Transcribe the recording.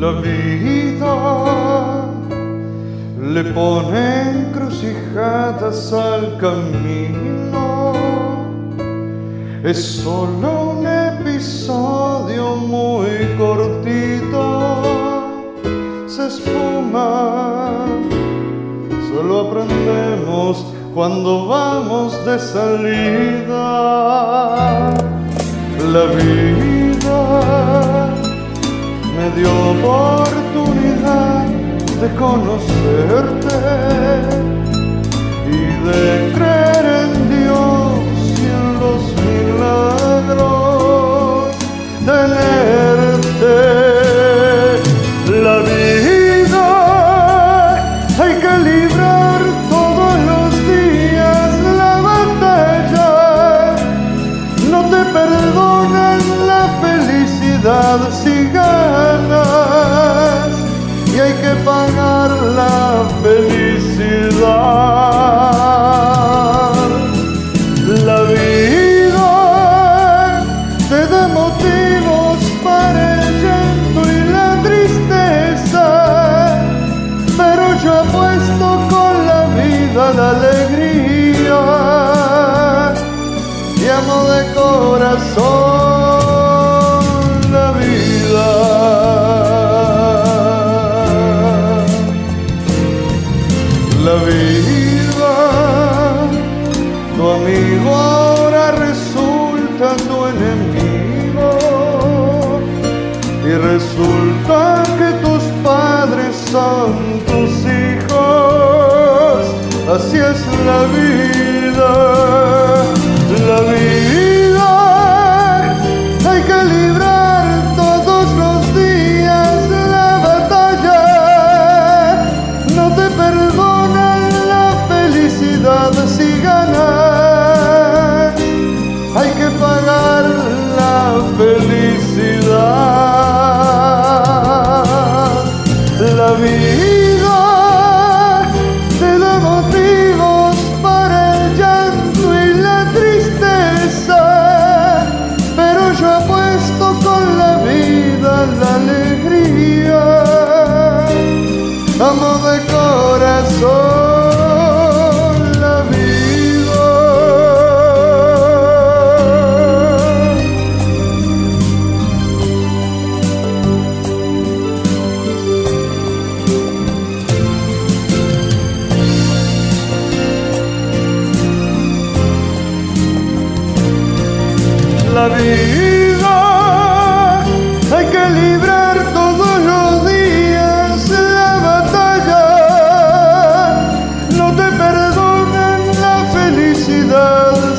La vida le pone encrucijadas al camino. Es solo un episodio muy cortito. Se esfuma. Solo aprendemos cuando vamos de salida. La vida dio oportunidad de conocerte y de creer en Dios y en los milagros, tenerte. La vida hay que librar todos los días la batalla, no te perdonan la felicidad corazón la vida. La vida, tu amigo ahora resulta tu enemigo y resulta que tus padres son tus hijos. Así es la vida, la felicidad. La vida te da motivos para el llanto y la tristeza, pero yo apuesto con la vida la vida hay que librar todos los días la batalla. No te perdonan la felicidad